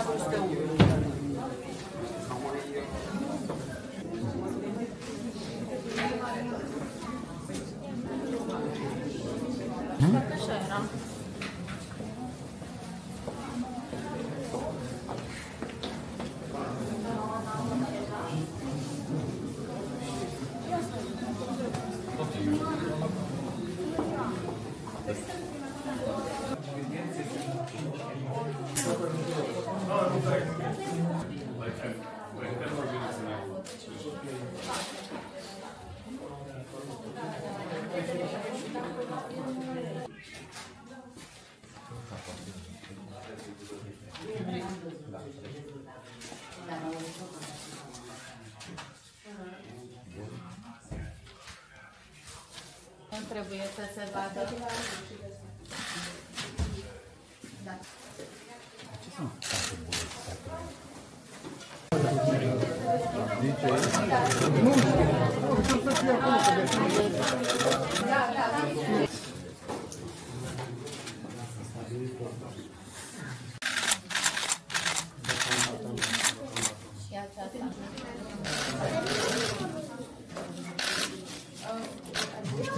Kaç tane? Era. Nu trebuie să se vadă. Da. Și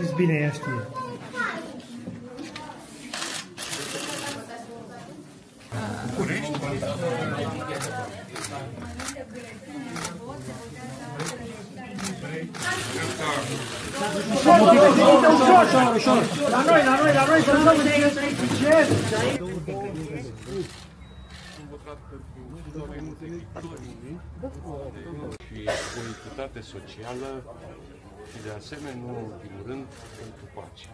Știți bine, ea știe. Ușor, ușor, ușor. La noi, la noi, la noi, să nu dăm de electricieni. și o entitate socială și de asemenea, nu în ultimul rând, pentru pace.